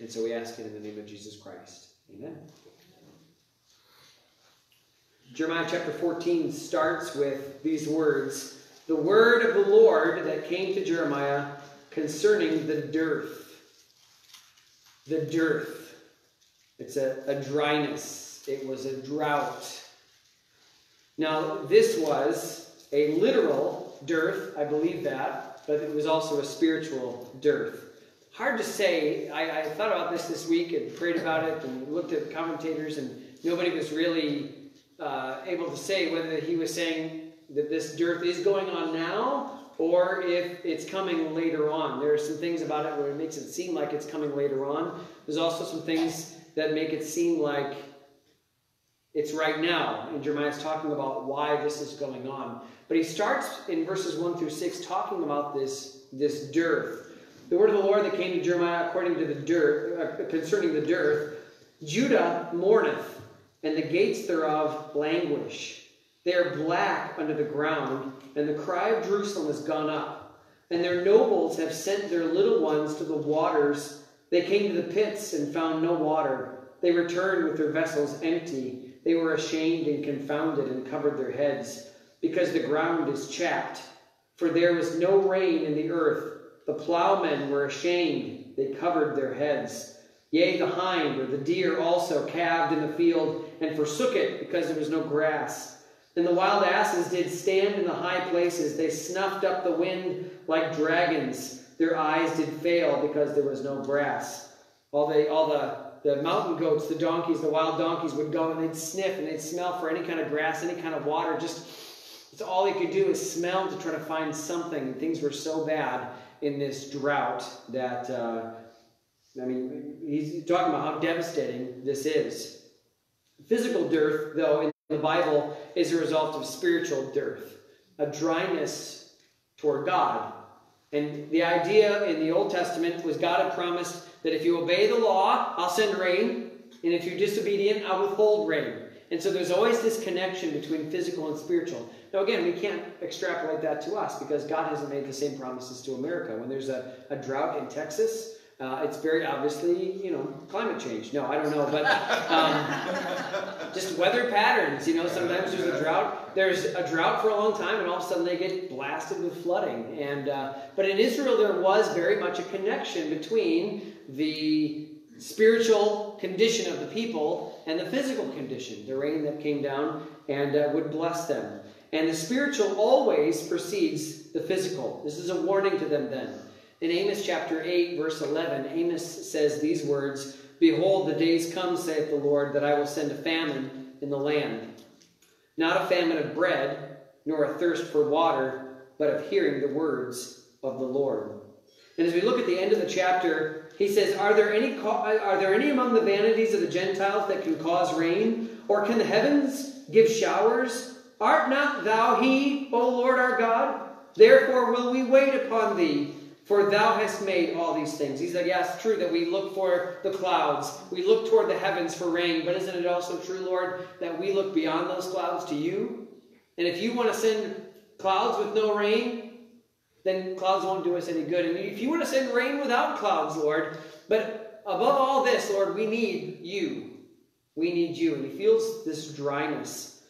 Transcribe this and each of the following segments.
And so we ask it in the name of Jesus Christ. Amen. Jeremiah chapter 14 starts with these words The word of the Lord that came to Jeremiah concerning the dearth. The dearth. It's a, a dryness, it was a drought. Now, this was a literal dearth, I believe that, but it was also a spiritual dearth. Hard to say. I, I thought about this this week and prayed about it and looked at commentators, and nobody was really uh, able to say whether he was saying that this dearth is going on now or if it's coming later on. There are some things about it where it makes it seem like it's coming later on. There's also some things that make it seem like it's right now. And Jeremiah's talking about why this is going on. But he starts in verses 1 through 6 talking about this, this dearth. The word of the Lord that came to Jeremiah according to the dearth, uh, concerning the dearth, Judah mourneth, and the gates thereof languish. They are black under the ground, and the cry of Jerusalem has gone up. And their nobles have sent their little ones to the waters. They came to the pits and found no water. They returned with their vessels empty. They were ashamed and confounded and covered their heads, because the ground is chapped. For there was no rain in the earth the plowmen were ashamed, they covered their heads. Yea, the hind or the deer also calved in the field and forsook it because there was no grass. And the wild asses did stand in the high places. They snuffed up the wind like dragons. Their eyes did fail because there was no grass. All, the all the, the mountain goats, the donkeys, the wild donkeys would go and they'd sniff and they'd smell for any kind of grass, any kind of water. Just it's all they could do is smell to try to find something. And things were so bad in this drought that, uh, I mean, he's talking about how devastating this is. Physical dearth, though, in the Bible is a result of spiritual dearth, a dryness toward God. And the idea in the Old Testament was God had promised that if you obey the law, I'll send rain, and if you're disobedient, I'll withhold rain. And so there's always this connection between physical and spiritual. Now, again, we can't extrapolate that to us because God hasn't made the same promises to America. When there's a, a drought in Texas, uh, it's very obviously, you know, climate change. No, I don't know, but um, just weather patterns. You know, sometimes there's a drought. There's a drought for a long time, and all of a sudden they get blasted with flooding. And uh, but in Israel, there was very much a connection between the spiritual condition of the people and the physical condition, the rain that came down and uh, would bless them. And the spiritual always precedes the physical. This is a warning to them then. In Amos chapter 8, verse 11, Amos says these words Behold, the days come, saith the Lord, that I will send a famine in the land. Not a famine of bread, nor a thirst for water, but of hearing the words of the Lord. And as we look at the end of the chapter, he says, Are there any, are there any among the vanities of the Gentiles that can cause rain? Or can the heavens give showers? Art not thou he, O Lord our God? Therefore will we wait upon thee, for thou hast made all these things. He said, yes, true that we look for the clouds. We look toward the heavens for rain, but isn't it also true, Lord, that we look beyond those clouds to you? And if you want to send clouds with no rain, then clouds won't do us any good. And if you want to send rain without clouds, Lord, but above all this, Lord, we need you. We need you. And he feels this dryness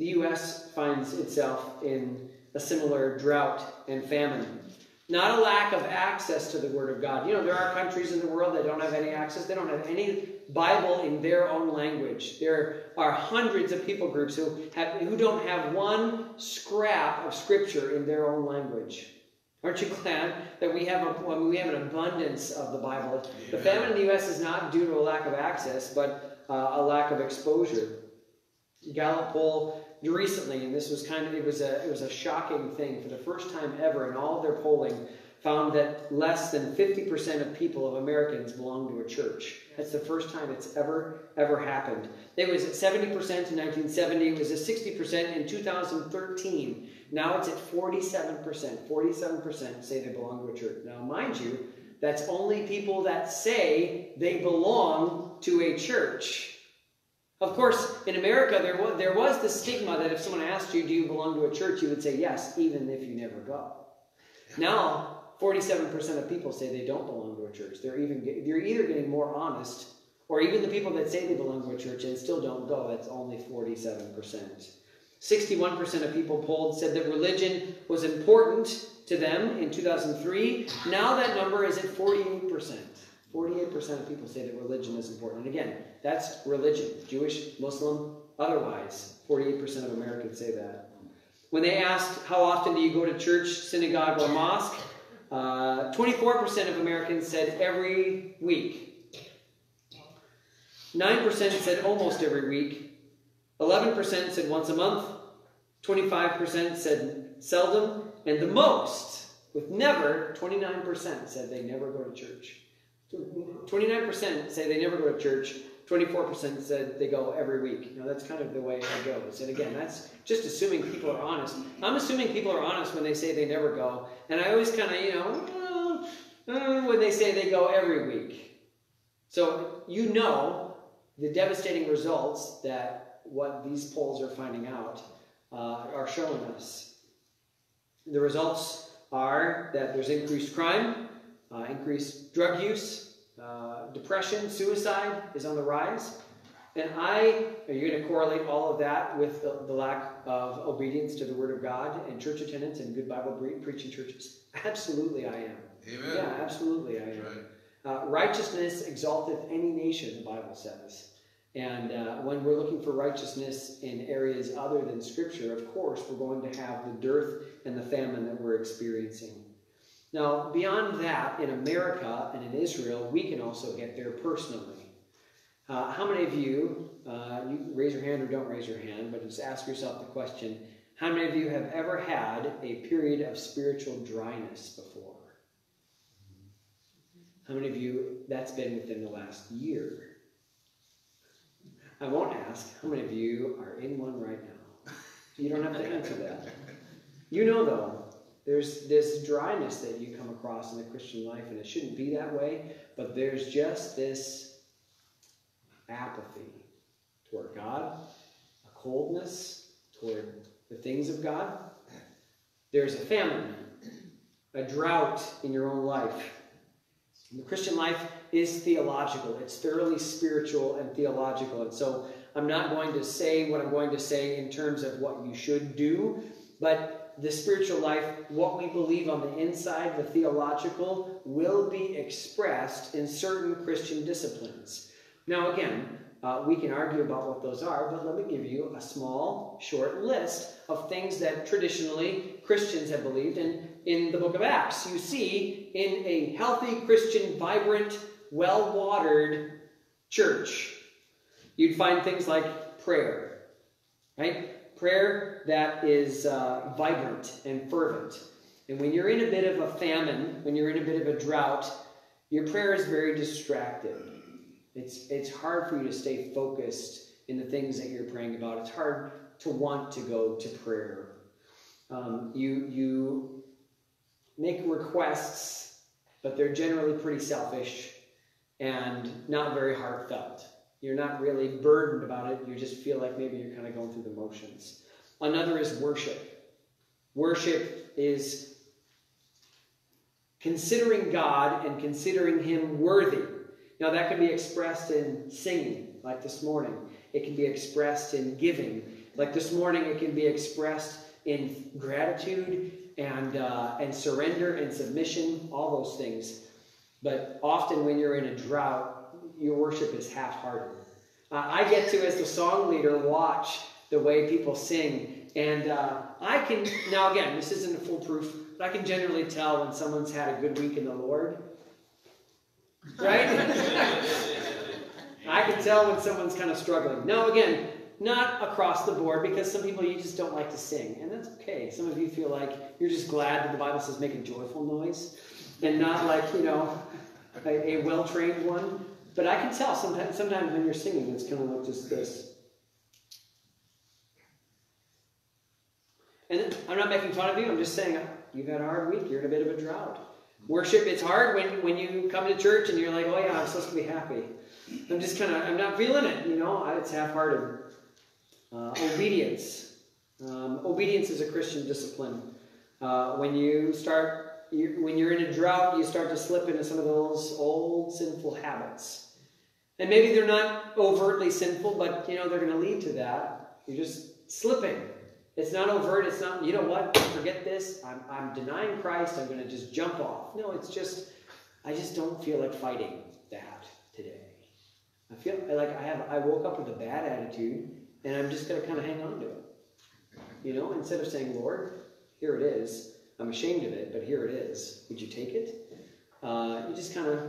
the U.S. finds itself in a similar drought and famine. Not a lack of access to the Word of God. You know, there are countries in the world that don't have any access. They don't have any Bible in their own language. There are hundreds of people groups who, have, who don't have one scrap of Scripture in their own language. Aren't you glad that we have, a, we have an abundance of the Bible? Yeah. The famine in the U.S. is not due to a lack of access, but uh, a lack of exposure. Gallup poll recently, and this was kind of it was a it was a shocking thing for the first time ever in all of their polling, found that less than 50% of people of Americans belong to a church. That's the first time it's ever ever happened. It was at 70% in 1970. It was at 60% in 2013. Now it's at 47%. 47% say they belong to a church. Now, mind you, that's only people that say they belong to a church. Of course, in America, there was, there was the stigma that if someone asked you, Do you belong to a church? you would say yes, even if you never go. Now, 47% of people say they don't belong to a church. They're even they're either getting more honest, or even the people that say they belong to a church and still don't go. That's only 47%. 61% of people polled said that religion was important to them in 2003. Now that number is at 48%. 48% of people say that religion is important. And again, that's religion Jewish, Muslim, otherwise. 48% of Americans say that. When they asked, How often do you go to church, synagogue, or mosque? Uh, 24% of Americans said every week. 9% said almost every week. 11% said once a month, 25% said seldom, and the most, with never, 29% said they never go to church. 29% say they never go to church, 24% said they go every week. Now, that's kind of the way it goes. And again, that's just assuming people are honest. I'm assuming people are honest when they say they never go. And I always kind of, you know, uh, when they say they go every week. So you know the devastating results that what these polls are finding out uh, are showing us. The results are that there's increased crime, uh, increased drug use, uh, depression, suicide is on the rise. And I, are you going to correlate all of that with the, the, lack of obedience to the Word of God and church attendance and good Bible preaching churches? Absolutely, I am. Amen. Yeah, absolutely, I am. Right. Uh, righteousness exalteth any nation, the Bible says. And uh, when we're looking for righteousness in areas other than Scripture, of course, we're going to have the dearth and the famine that we're experiencing. Now, beyond that, in America and in Israel, we can also get there personally. Uh, how many of you, uh, you raise your hand or don't raise your hand, but just ask yourself the question how many of you have ever had a period of spiritual dryness before? How many of you, that's been within the last year? I won't ask how many of you are in one right now. You don't have to answer that. You know, though, there's this dryness that you come across in the Christian life, and it shouldn't be that way, but there's just this apathy toward God, a coldness toward the things of God. There's a famine, a drought in your own life. In the Christian life is theological. It's thoroughly spiritual and theological. And so I'm not going to say what I'm going to say in terms of what you should do, but the spiritual life, what we believe on the inside, the theological, will be expressed in certain Christian disciplines. Now, again, uh, we can argue about what those are, but let me give you a small, short list of things that traditionally Christians have believed. And in the book of Acts, you see in a healthy, Christian, vibrant, well watered church, you'd find things like prayer, right? Prayer that is uh, vibrant and fervent. And when you're in a bit of a famine, when you're in a bit of a drought, your prayer is very distracted. It's, it's hard for you to stay focused in the things that you're praying about. It's hard to want to go to prayer. Um, you, you make requests, but they're generally pretty selfish and not very heartfelt. You're not really burdened about it. You just feel like maybe you're kind of going through the motions. Another is worship. Worship is considering God and considering Him worthy. Now, that can be expressed in singing, like this morning. It can be expressed in giving. Like this morning, it can be expressed in gratitude and, uh, and surrender and submission, all those things. But often when you're in a drought, your worship is half hearted. Uh, I get to, as the song leader, watch the way people sing. And uh, I can, now again, this isn't foolproof, but I can generally tell when someone's had a good week in the Lord. Right? I can tell when someone's kind of struggling. Now, again, not across the board because some people you just don't like to sing, and that's okay. Some of you feel like you're just glad that the Bible says make a joyful noise and not like, you know, a, a well trained one. But I can tell sometimes, sometimes when you're singing, it's kind of like just this. And I'm not making fun of you, I'm just saying you've had a hard week, you're in a bit of a drought. Worship, it's hard when, when you come to church and you're like, oh yeah, I'm supposed to be happy. I'm just kind of, I'm not feeling it, you know, it's half hearted. Uh, obedience. Um, obedience is a Christian discipline. Uh, when you start you, when you're in a drought, you start to slip into some of those old sinful habits. And maybe they're not overtly sinful, but you know they're going to lead to that. You're just slipping. It's not overt. It's not, you know what? Forget this. I'm, I'm denying Christ. I'm going to just jump off. No, it's just, I just don't feel like fighting that today. I feel like I have, I woke up with a bad attitude and I'm just going to kind of hang on to it. You know, instead of saying, Lord, here it is. I'm ashamed of it, but here it is. Would you take it? Uh, you just kind of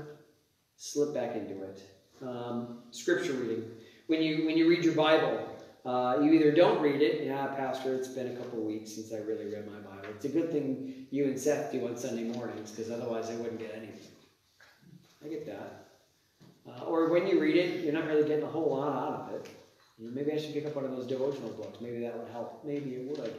slip back into it. Um, scripture reading. When you when you read your Bible, uh, you either don't read it. Yeah, Pastor, it's been a couple weeks since I really read my Bible. It's a good thing you and Seth do on Sunday mornings because otherwise I wouldn't get anything. I get that. Uh, or when you read it, you're not really getting a whole lot out of it. Maybe I should pick up one of those devotional books. Maybe that would help. Maybe it would.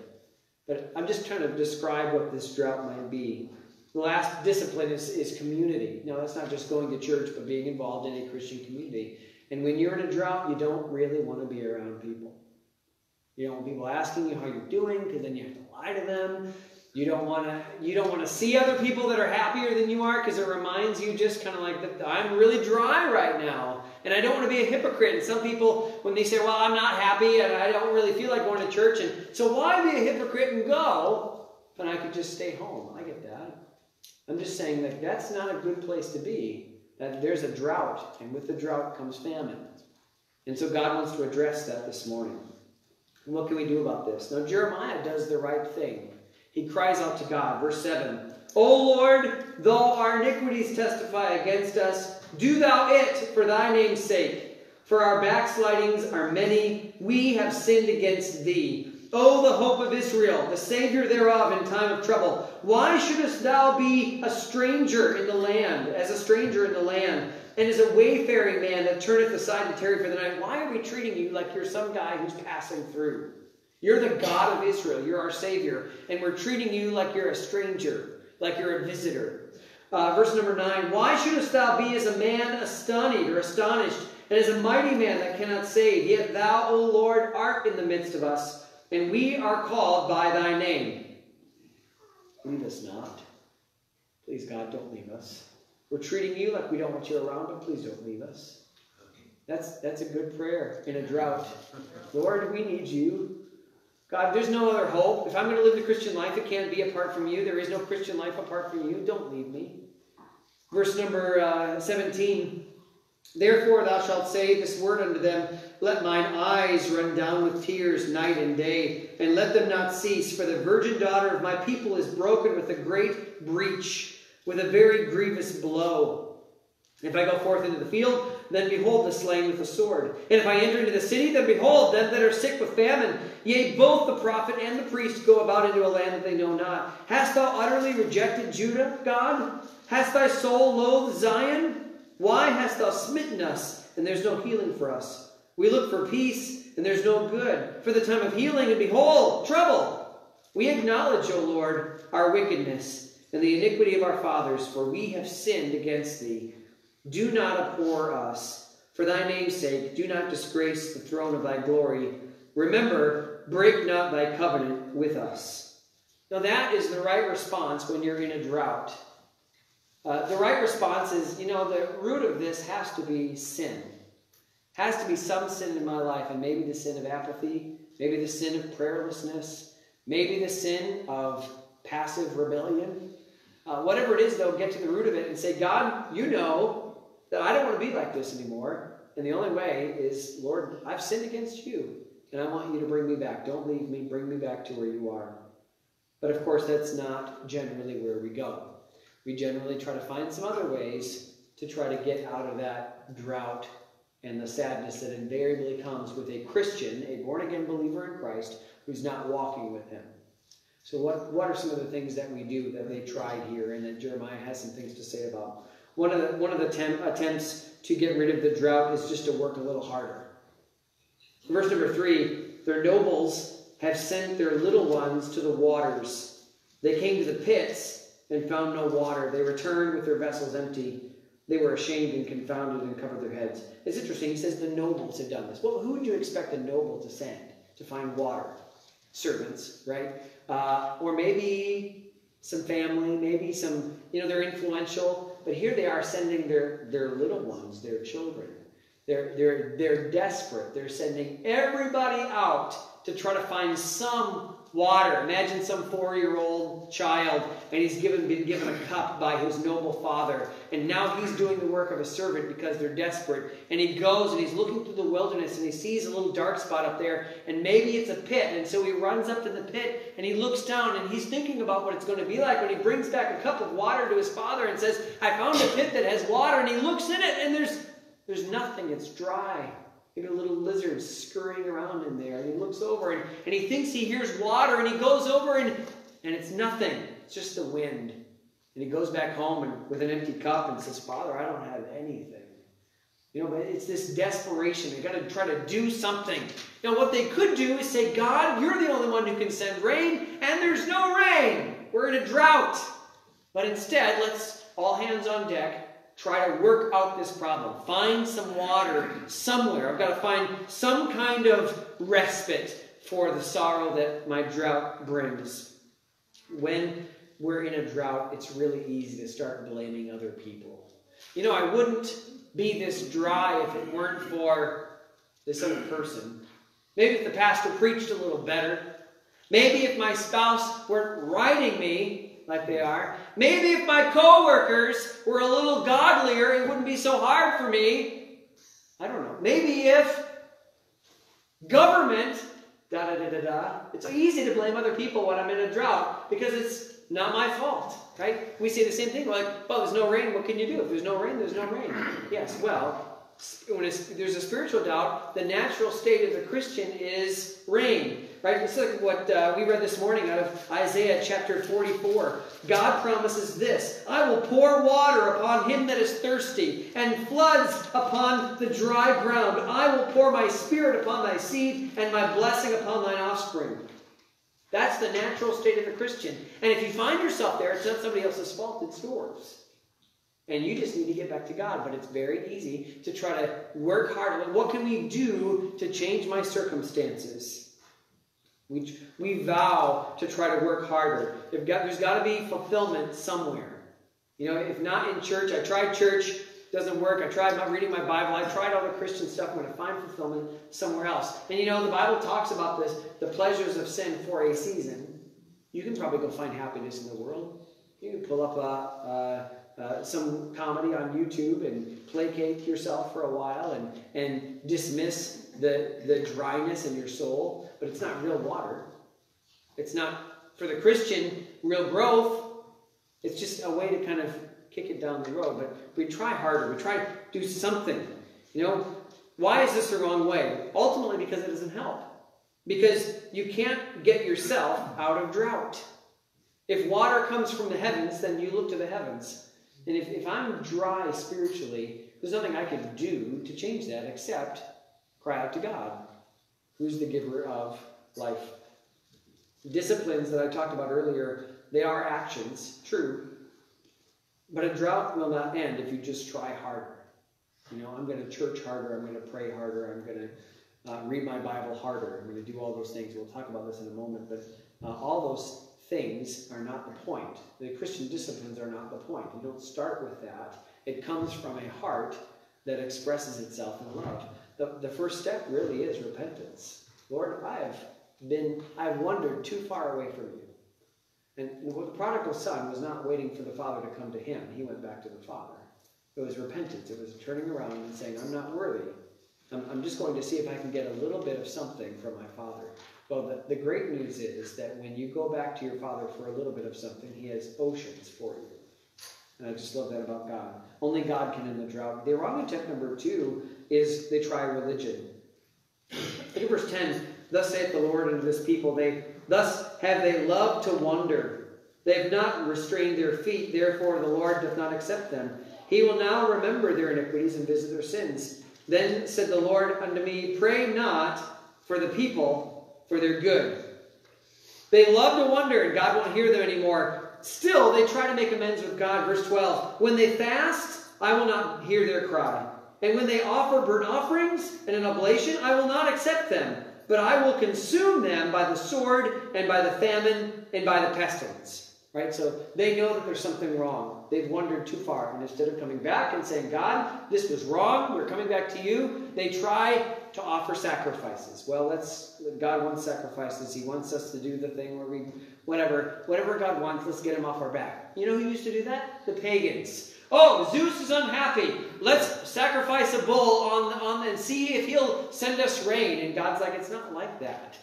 But I'm just trying to describe what this drought might be. The last discipline is, is community. Now, that's not just going to church, but being involved in a Christian community. And when you're in a drought, you don't really want to be around people. You don't want people asking you how you're doing, because then you have to lie to them. You don't want to you don't want to see other people that are happier than you are because it reminds you just kind of like that I'm really dry right now and I don't want to be a hypocrite. And some people when they say, "Well, I'm not happy and I don't really feel like going to church," and so why be a hypocrite and go? But I could just stay home. I get that. I'm just saying that that's not a good place to be. That there's a drought, and with the drought comes famine. And so God wants to address that this morning. And what can we do about this? Now Jeremiah does the right thing. He cries out to God. Verse 7 O Lord, though our iniquities testify against us, do thou it for thy name's sake. For our backslidings are many, we have sinned against thee. O the hope of Israel, the Savior thereof in time of trouble, why shouldest thou be a stranger in the land, as a stranger in the land, and as a wayfaring man that turneth aside to tarry for the night? Why are we treating you like you're some guy who's passing through? You're the God of Israel. You're our Savior. And we're treating you like you're a stranger, like you're a visitor. Uh, verse number 9 Why shouldest thou be as a man astonished or astonished, and as a mighty man that cannot save? Yet thou, O Lord, art in the midst of us, and we are called by thy name. Leave us not. Please, God, don't leave us. We're treating you like we don't want you around, but please don't leave us. That's, that's a good prayer in a drought. Lord, we need you. God, there's no other hope. If I'm going to live the Christian life, it can't be apart from you. There is no Christian life apart from you. Don't leave me. Verse number uh, 17. Therefore thou shalt say this word unto them, Let mine eyes run down with tears night and day, and let them not cease. For the virgin daughter of my people is broken with a great breach, with a very grievous blow. If I go forth into the field, then behold the slain with the sword. And if I enter into the city, then behold them that are sick with famine. Yea, both the prophet and the priest go about into a land that they know not. Hast thou utterly rejected Judah, God? Hast thy soul loathed Zion? Why hast thou smitten us, and there's no healing for us? We look for peace, and there's no good. For the time of healing, and behold, trouble. We acknowledge, O Lord, our wickedness and the iniquity of our fathers, for we have sinned against thee. Do not abhor us. For thy name's sake, do not disgrace the throne of thy glory. Remember, break not thy covenant with us. Now, that is the right response when you're in a drought. Uh, the right response is, you know, the root of this has to be sin. Has to be some sin in my life, and maybe the sin of apathy, maybe the sin of prayerlessness, maybe the sin of passive rebellion. Uh, whatever it is, though, get to the root of it and say, God, you know that I don't want to be like this anymore. And the only way is, Lord, I've sinned against you, and I want you to bring me back. Don't leave me, bring me back to where you are. But of course, that's not generally where we go. We generally try to find some other ways to try to get out of that drought and the sadness that invariably comes with a Christian, a born again believer in Christ, who's not walking with him. So, what, what are some of the things that we do that they tried here and that Jeremiah has some things to say about? One of the, one of the temp, attempts to get rid of the drought is just to work a little harder. Verse number three their nobles have sent their little ones to the waters. They came to the pits and found no water. They returned with their vessels empty. They were ashamed and confounded and covered their heads. It's interesting. He says the nobles have done this. Well, who would you expect a noble to send to find water? Servants, right? Uh, or maybe some family, maybe some, you know, they're influential, but here they are sending their, their little ones, their children. They're, they're, they're desperate. They're sending everybody out to try to find some water. Imagine some four-year-old child, and he's given, been given a cup by his noble father, and now he's doing the work of a servant because they're desperate. And he goes and he's looking through the wilderness, and he sees a little dark spot up there, and maybe it's a pit. And so he runs up to the pit, and he looks down, and he's thinking about what it's going to be like when he brings back a cup of water to his father and says, "I found a pit that has water." And he looks in it, and there's there's nothing. It's dry. Maybe a little lizard scurrying around in there. And he looks over and, and he thinks he hears water and he goes over and, and it's nothing. It's just the wind. And he goes back home and with an empty cup and says, Father, I don't have anything. You know, but it's this desperation. They got to try to do something. Now, what they could do is say, God, you're the only one who can send rain, and there's no rain. We're in a drought. But instead, let's all hands on deck try to work out this problem. Find some water somewhere. I've got to find some kind of respite for the sorrow that my drought brings. When we're in a drought, it's really easy to start blaming other people. You know, I wouldn't be this dry if it weren't for this other person. Maybe if the pastor preached a little better. Maybe if my spouse weren't writing me like they are. Maybe if my coworkers were a little godlier, it wouldn't be so hard for me. I don't know. Maybe if government, da da da da da. It's easy to blame other people when I'm in a drought because it's not my fault, right? We say the same thing. like, well, there's no rain. What can you do? If there's no rain, there's no rain. Yes. Well, when there's a spiritual doubt, the natural state of the Christian is rain. Right? Let's look at what uh, we read this morning out of Isaiah chapter 44. God promises this I will pour water upon him that is thirsty, and floods upon the dry ground. I will pour my spirit upon thy seed, and my blessing upon thine offspring. That's the natural state of the Christian. And if you find yourself there, it's not somebody else's fault, it's yours. And you just need to get back to God. But it's very easy to try to work hard. What can we do to change my circumstances? We, we vow to try to work harder. Got, there's got to be fulfillment somewhere. You know, if not in church, I tried church, doesn't work. I tried my, reading my Bible. I tried all the Christian stuff. I'm going to find fulfillment somewhere else. And you know, the Bible talks about this the pleasures of sin for a season. You can probably go find happiness in the world. You can pull up a, some comedy on YouTube and placate yourself for a while and, and dismiss the, the dryness in your soul, but it's not real water. It's not, for the Christian, real growth. It's just a way to kind of kick it down the road. But we try harder. We try to do something. You know, why is this the wrong way? Ultimately, because it doesn't help. Because you can't get yourself out of drought. If water comes from the heavens, then you look to the heavens. And if, if I'm dry spiritually, there's nothing I can do to change that except cry out to God, who's the giver of life. Disciplines that I talked about earlier, they are actions, true. But a drought will not end if you just try harder. You know, I'm going to church harder, I'm going to pray harder, I'm going to uh, read my Bible harder, I'm going to do all those things. We'll talk about this in a moment, but uh, all those things are not the point. The Christian disciplines are not the point. You don't start with that. It comes from a heart that expresses itself in love. The, the first step really is repentance. Lord, I have been, I've wandered too far away from you. And the prodigal son was not waiting for the father to come to him. He went back to the father. It was repentance. It was turning around and saying, I'm not worthy. I'm, I'm just going to see if I can get a little bit of something from my father. Well, the, the great news is that when you go back to your Father for a little bit of something, He has oceans for you. And I just love that about God. Only God can end the drought. The wrong intent number two is they try religion. Verse 10. Thus saith the Lord unto this people, they thus have they loved to wander. They have not restrained their feet, therefore the Lord doth not accept them. He will now remember their iniquities and visit their sins. Then said the Lord unto me, Pray not for the people, for their good. They love to wonder, and God won't hear them anymore. Still, they try to make amends with God. Verse 12 When they fast, I will not hear their cry. And when they offer burnt offerings and an oblation, I will not accept them. But I will consume them by the sword, and by the famine, and by the pestilence. Right? So they know that there's something wrong. They've wandered too far. And instead of coming back and saying, God, this was wrong, we're coming back to you, they try to offer sacrifices. Well, that's God wants sacrifices. He wants us to do the thing where we whatever, whatever God wants, let's get him off our back. You know who used to do that? The pagans. Oh, Zeus is unhappy. Let's sacrifice a bull on, on and see if he'll send us rain. And God's like, it's not like that.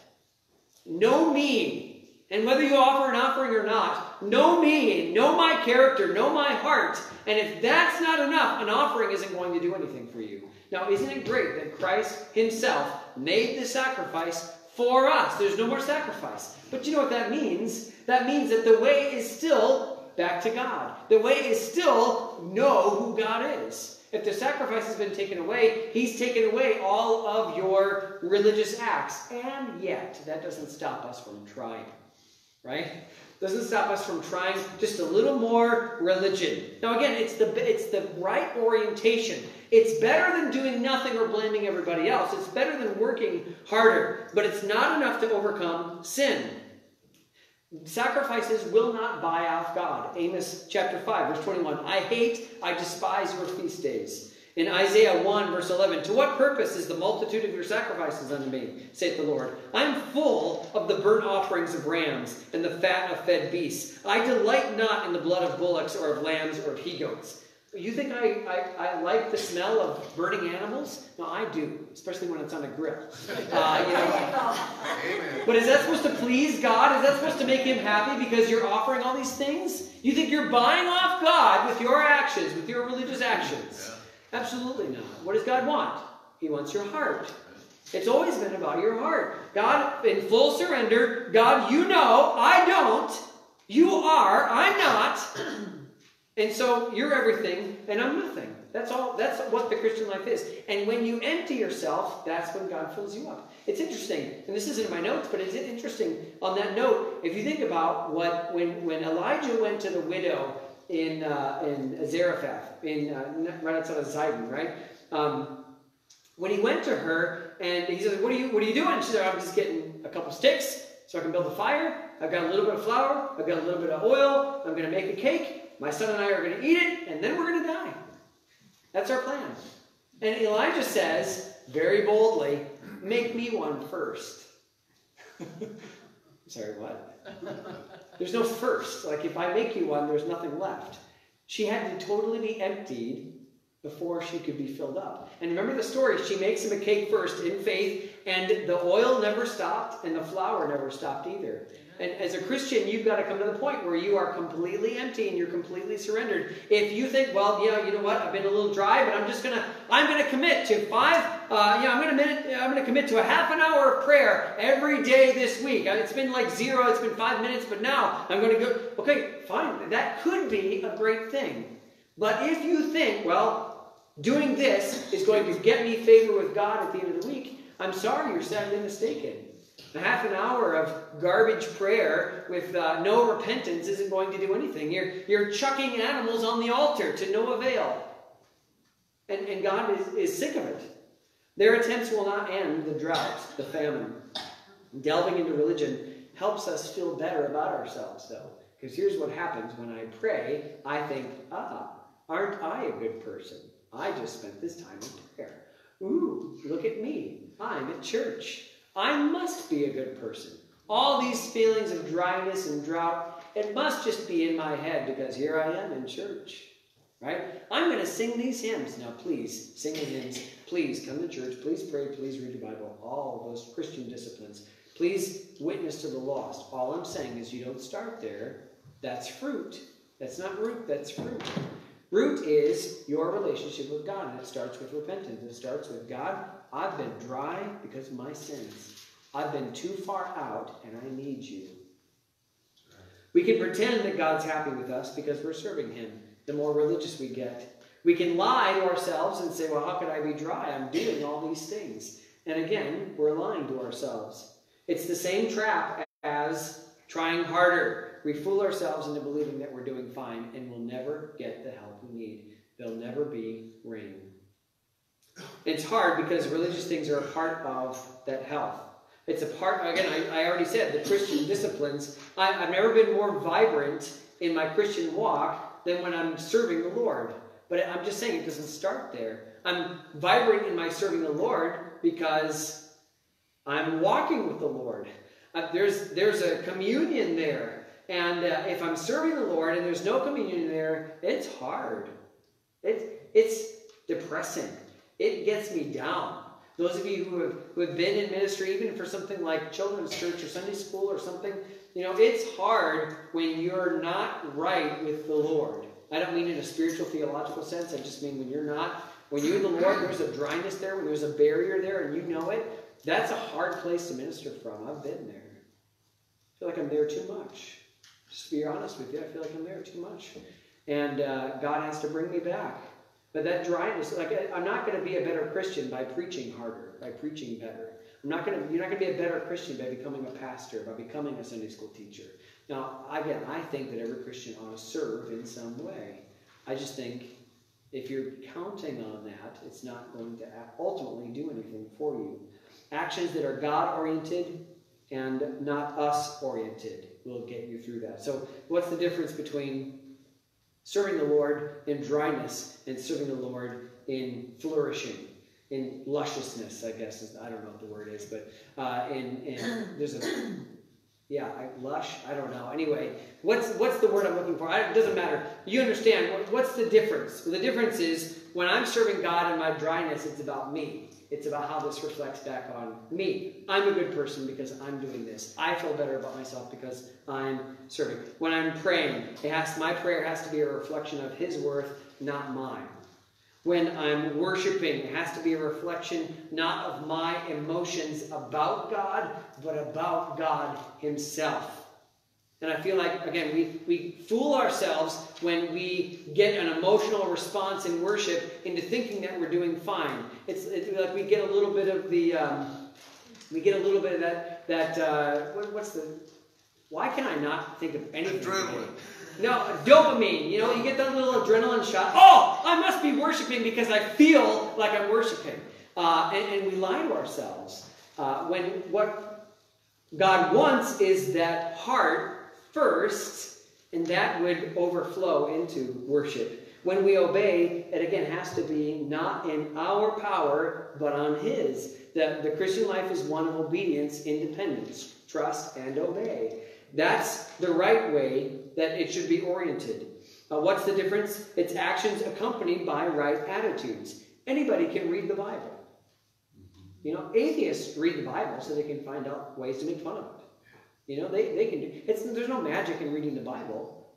Know me. And whether you offer an offering or not, know me, know my character, know my heart. And if that's not enough, an offering isn't going to do anything for you. Now, isn't it great that Christ himself made the sacrifice for us? There's no more sacrifice. But you know what that means? That means that the way is still back to God. The way is still know who God is. If the sacrifice has been taken away, He's taken away all of your religious acts. And yet, that doesn't stop us from trying. Right? Doesn't stop us from trying just a little more religion. Now, again, it's the, it's the right orientation. It's better than doing nothing or blaming everybody else. It's better than working harder. But it's not enough to overcome sin. Sacrifices will not buy off God. Amos chapter 5, verse 21. I hate, I despise your feast days. In Isaiah 1, verse 11, To what purpose is the multitude of your sacrifices unto me, saith the Lord? I am full of the burnt offerings of rams and the fat of fed beasts. I delight not in the blood of bullocks or of lambs or of he goats. You think I, I, I, like the smell of burning animals? No, I do, especially when it's on a grill. Uh, you know. But is that supposed to please God? Is that supposed to make Him happy because you're offering all these things? You think you're buying off God with your actions, with your religious actions? Absolutely not. What does God want? He wants your heart. It's always been about your heart. God, in full surrender, God, you know, I don't. You are, I'm not. And so you're everything and I'm nothing. That's all that's what the Christian life is. And when you empty yourself, that's when God fills you up. It's interesting, and this isn't in my notes, but it's interesting on that note, if you think about what when when Elijah went to the widow in uh, in Zarephath, in uh, right outside of Sidon, right? Um, when he went to her and he said, "What are you What are you doing?" She said, "I'm just getting a couple sticks so I can build a fire. I've got a little bit of flour. I've got a little bit of oil. I'm going to make a cake. My son and I are going to eat it, and then we're going to die. That's our plan. And Elijah says, very boldly, Make me one first. Sorry, what? There's no first. Like, if I make you one, there's nothing left. She had to totally be emptied before she could be filled up. And remember the story. She makes him a cake first in faith, and the oil never stopped, and the flour never stopped either. And as a Christian, you've got to come to the point where you are completely empty and you're completely surrendered. If you think, well, yeah, you know what, I've been a little dry, but I'm just gonna, I'm gonna commit to five, uh, yeah, I'm gonna commit, I'm gonna commit to a half an hour of prayer every day this week. Uh, it's been like zero, it's been five minutes, but now I'm gonna go. Okay, fine. That could be a great thing. But if you think, well, doing this is going to get me favor with God at the end of the week, I'm sorry, you're sadly mistaken. A half an hour of garbage prayer with uh, no repentance isn't going to do anything. You're, you're chucking animals on the altar to no avail. And, and God is, is sick of it. Their attempts will not end the drought, the famine. Delving into religion helps us feel better about ourselves, though. Because here's what happens when I pray I think, ah, aren't I a good person? I just spent this time in prayer. Ooh, look at me. I'm at church. I must be a good person. All these feelings of dryness and drought, it must just be in my head because here I am in church. Right? I'm going to sing these hymns. Now, please, sing the hymns. Please come to church. Please pray. Please read the Bible. All those Christian disciplines. Please witness to the lost. All I'm saying is you don't start there. That's fruit. That's not root, that's fruit. Root is your relationship with God, and it starts with repentance. It starts with God, I've been dry because of my sins. I've been too far out, and I need you. We can pretend that God's happy with us because we're serving Him. The more religious we get, we can lie to ourselves and say, Well, how could I be dry? I'm doing all these things. And again, we're lying to ourselves. It's the same trap as trying harder. We fool ourselves into believing that we're doing fine and we'll never get the help we need. There'll never be rain. It's hard because religious things are a part of that health. It's a part, again, I, I already said the Christian disciplines. I, I've never been more vibrant in my Christian walk than when I'm serving the Lord. But I'm just saying it doesn't start there. I'm vibrant in my serving the Lord because I'm walking with the Lord. Uh, there's, there's a communion there. And uh, if I'm serving the Lord and there's no communion there, it's hard. It, it's depressing. It gets me down. Those of you who have, who have been in ministry, even for something like children's church or Sunday school or something, you know, it's hard when you're not right with the Lord. I don't mean in a spiritual, theological sense. I just mean when you're not, when you and the Lord, there's a dryness there, when there's a barrier there, and you know it. That's a hard place to minister from. I've been there. I feel like I'm there too much. Just to be honest with you, I feel like I'm there too much. And uh, God has to bring me back. But that dryness, like I'm not going to be a better Christian by preaching harder, by preaching better. I'm not going to. You're not going to be a better Christian by becoming a pastor, by becoming a Sunday school teacher. Now, again, I think that every Christian ought to serve in some way. I just think if you're counting on that, it's not going to ultimately do anything for you. Actions that are God oriented and not us oriented will get you through that. So, what's the difference between serving the Lord in dryness and serving the Lord in flourishing? In lusciousness, I guess is, I don't know what the word is, but uh, in, in there's a yeah, I, lush. I don't know. Anyway, what's what's the word I'm looking for? I, it doesn't matter. You understand what, what's the difference? Well, the difference is when I'm serving God in my dryness, it's about me. It's about how this reflects back on me. I'm a good person because I'm doing this. I feel better about myself because I'm serving. When I'm praying, it has my prayer has to be a reflection of His worth, not mine. When I'm worshiping, it has to be a reflection not of my emotions about God, but about God Himself. And I feel like, again, we, we fool ourselves when we get an emotional response in worship into thinking that we're doing fine. It's, it's like we get a little bit of the, um, we get a little bit of that, that uh, what, what's the, why can I not think of anything? Adrenaline. No, dopamine. You know, you get that little adrenaline shot. Oh, I must be worshiping because I feel like I'm worshiping. Uh, and, and, we lie to ourselves. Uh, when what God wants is that heart first, and that would overflow into worship. When we obey, it again has to be not in our power, but on His. The, the Christian life is one of obedience, independence, trust, and obey. That's the right way that it should be oriented. Uh, what's the difference? It's actions accompanied by right attitudes. Anybody can read the Bible. You know, atheists read the Bible so they can find out ways to make fun of it. You know, they, they can do it's there's no magic in reading the Bible.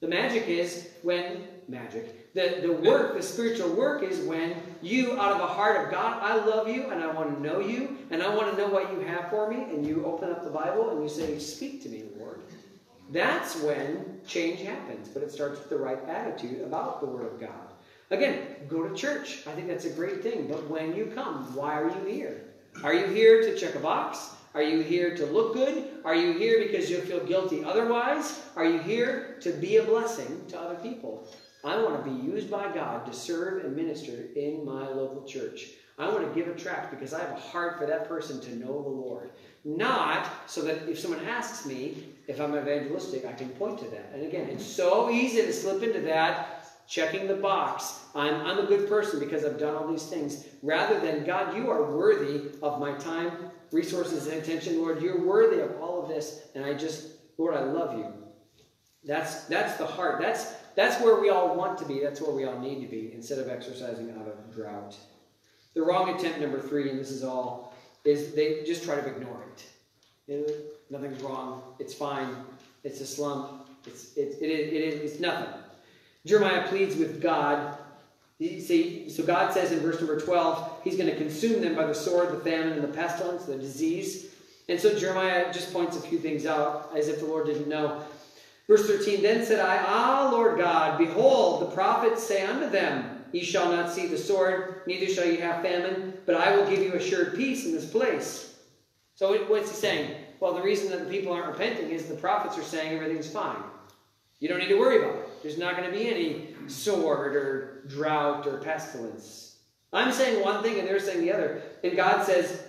The magic is when magic. The the work, the spiritual work is when you, out of the heart of God, I love you and I want to know you and I want to know what you have for me, and you open up the Bible and you say, Speak to me, Lord. That's when change happens, but it starts with the right attitude about the Word of God. Again, go to church. I think that's a great thing. But when you come, why are you here? Are you here to check a box? Are you here to look good? Are you here because you feel guilty otherwise? Are you here to be a blessing to other people? I want to be used by God to serve and minister in my local church. I want to give a tract because I have a heart for that person to know the Lord. Not so that if someone asks me if I'm evangelistic, I can point to that. And again, it's so easy to slip into that, checking the box. I'm, I'm a good person because I've done all these things. Rather than, God, you are worthy of my time, resources, and attention. Lord, you're worthy of all of this. And I just, Lord, I love you. That's, that's the heart. That's, that's where we all want to be. That's where we all need to be instead of exercising out of drought. The wrong attempt, number three, and this is all, is they just try to ignore it. Nothing's wrong. It's fine. It's a slump. It's, it, it, it, it, it's nothing. Jeremiah pleads with God. See, so God says in verse number 12, he's going to consume them by the sword, the famine, and the pestilence, the disease. And so Jeremiah just points a few things out as if the Lord didn't know. Verse 13 Then said I, Ah, Lord God, behold, the prophets say unto them, Ye shall not see the sword, neither shall ye have famine, but I will give you assured peace in this place. So what's he saying? Well, the reason that the people aren't repenting is the prophets are saying everything's fine. You don't need to worry about it. There's not going to be any sword or drought or pestilence. I'm saying one thing and they're saying the other. And God says,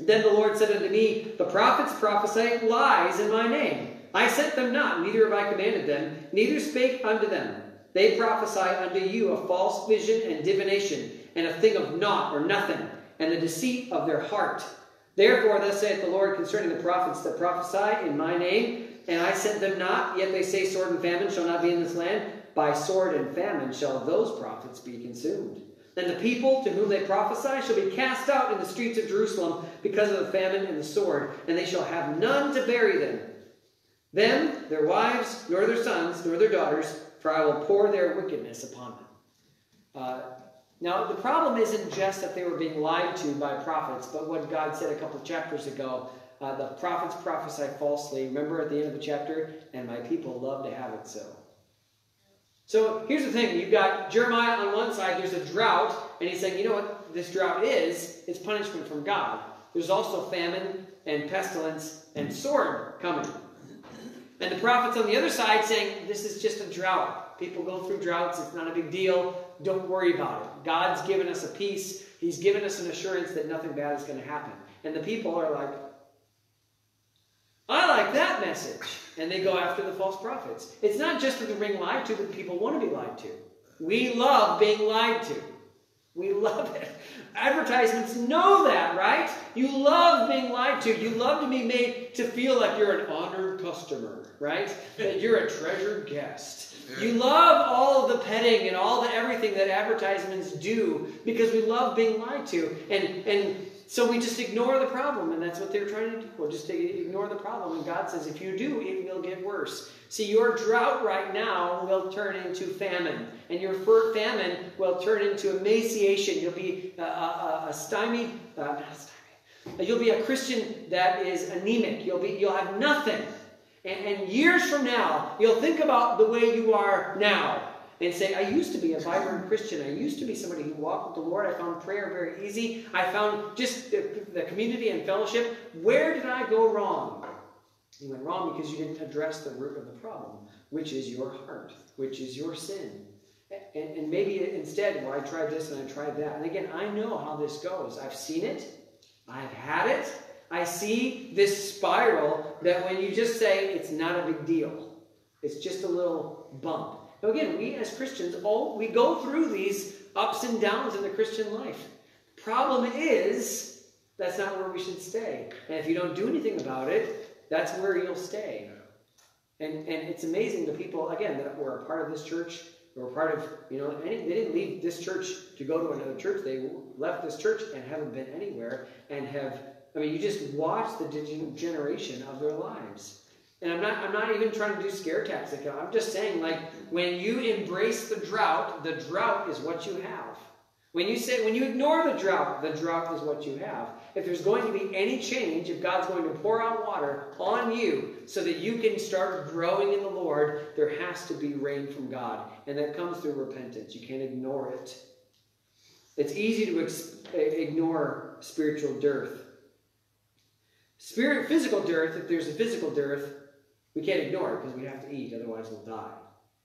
Then the Lord said unto me, The prophets prophesy lies in my name. I sent them not, neither have I commanded them, neither spake unto them. They prophesy unto you a false vision and divination, and a thing of naught or nothing, and the deceit of their heart. Therefore, thus saith the Lord concerning the prophets that prophesy in my name, and I sent them not, yet they say, Sword and famine shall not be in this land. By sword and famine shall those prophets be consumed. And the people to whom they prophesy shall be cast out in the streets of Jerusalem because of the famine and the sword, and they shall have none to bury them. Them, their wives, nor their sons, nor their daughters, for I will pour their wickedness upon them. Uh, now, the problem isn't just that they were being lied to by prophets, but what God said a couple chapters ago. Uh, the prophets prophesy falsely. Remember at the end of the chapter? And my people love to have it so. So here's the thing you've got Jeremiah on one side, there's a drought, and he's saying, you know what this drought is? It's punishment from God. There's also famine and pestilence and sword coming. And the prophets on the other side saying, this is just a drought. People go through droughts, it's not a big deal. Don't worry about it. God's given us a peace, He's given us an assurance that nothing bad is going to happen. And the people are like, I like that message. And they go after the false prophets. It's not just that they're being lied to, but people want to be lied to. We love being lied to. We love it. Advertisements know that, right? You love being lied to. You love to be made to feel like you're an honored customer, right? That you're a treasured guest. You love all of the petting and all the everything that advertisements do because we love being lied to. And and so we just ignore the problem, and that's what they're trying to do. We'll just ignore the problem. And God says, if you do, it will get worse. See, your drought right now will turn into famine, and your famine will turn into emaciation. You'll be a, a, a stymied, uh, not stymied. You'll be a Christian that is anemic. You'll be, you'll have nothing. And, and years from now, you'll think about the way you are now and say, I used to be a vibrant Christian. I used to be somebody who walked with the Lord. I found prayer very easy. I found just the, the community and fellowship. Where did I go wrong? You went wrong because you didn't address the root of the problem, which is your heart, which is your sin. And, and maybe instead, well, I tried this and I tried that. And again, I know how this goes. I've seen it. I've had it. I see this spiral that when you just say it's not a big deal, it's just a little bump. Now again, we as Christians, all we go through these ups and downs in the Christian life. Problem is, that's not where we should stay. And if you don't do anything about it, that's where you'll stay. And and it's amazing the people again that were a part of this church, were part of you know they didn't leave this church to go to another church. They left this church and haven't been anywhere and have. I mean, you just watch the degeneration of their lives. And I'm not, I'm not even trying to do scare tactics. I'm just saying, like, when you embrace the drought, the drought is what you have. When you say, when you ignore the drought, the drought is what you have. If there's going to be any change, if God's going to pour out water on you so that you can start growing in the Lord, there has to be rain from God. And that comes through repentance. You can't ignore it. It's easy to ex- ignore spiritual dearth. Spirit, physical dearth, if there's a physical dearth, we can't ignore it because we have to eat, otherwise we'll die.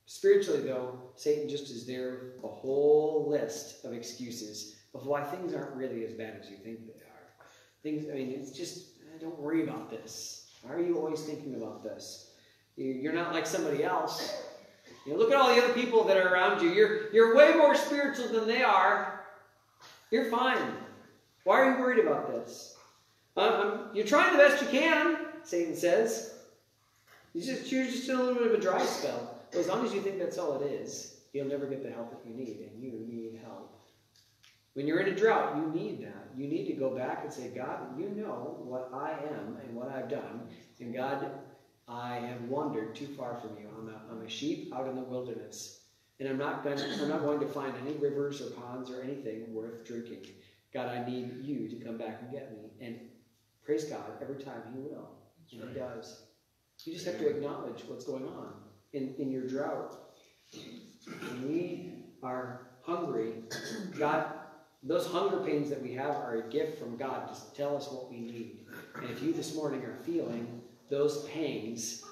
Spiritually, though, Satan just is there a whole list of excuses of why things aren't really as bad as you think they are. Things, I mean, it's just, eh, don't worry about this. Why are you always thinking about this? You're not like somebody else. You know, look at all the other people that are around you. You're, you're way more spiritual than they are. You're fine. Why are you worried about this? Um, you're trying the best you can, Satan says. You just, you're just in a little bit of a dry spell. But as long as you think that's all it is, you'll never get the help that you need, and you need help. When you're in a drought, you need that. You need to go back and say, God, you know what I am and what I've done. And God, I have wandered too far from you. I'm a, I'm a sheep out in the wilderness. And I'm not, going to, I'm not going to find any rivers or ponds or anything worth drinking. God, I need you to come back and get me. And praise God, every time He will. And He does. You just have to acknowledge what's going on in, in your drought. When we are hungry, God, those hunger pains that we have are a gift from God to tell us what we need. And if you this morning are feeling those pangs,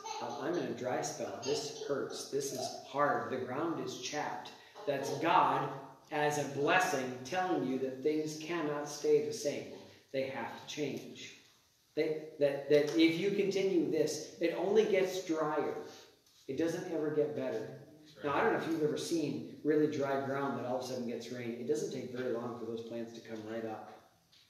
I'm in a dry spell. This hurts. This is hard. The ground is chapped. That's God as a blessing telling you that things cannot stay the same. they have to change. They, that, that if you continue this, it only gets drier. It doesn't ever get better. Now, I don't know if you've ever seen really dry ground that all of a sudden gets rain. It doesn't take very long for those plants to come right up.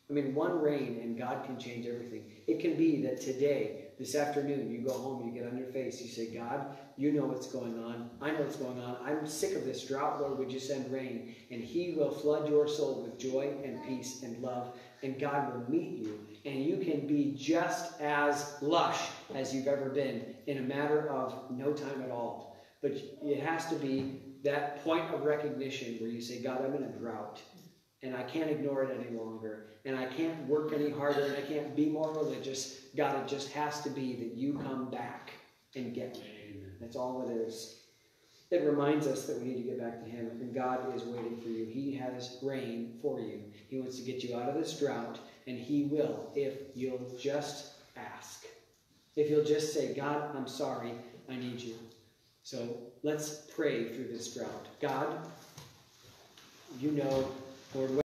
I mean, one rain and God can change everything. It can be that today, this afternoon, you go home, you get on your face, you say, God, you know what's going on. I know what's going on. I'm sick of this drought. Lord, would you send rain? And He will flood your soul with joy and peace and love, and God will meet you. And you can be just as lush as you've ever been in a matter of no time at all. But it has to be that point of recognition where you say, God, I'm in a drought and I can't ignore it any longer, and I can't work any harder, and I can't be more religious. God, it just has to be that you come back and get me. That's all it is. It reminds us that we need to get back to Him, and God is waiting for you. He has rain for you. He wants to get you out of this drought, and He will if you'll just ask. If you'll just say, God, I'm sorry, I need you. So let's pray through this drought. God, you know Lord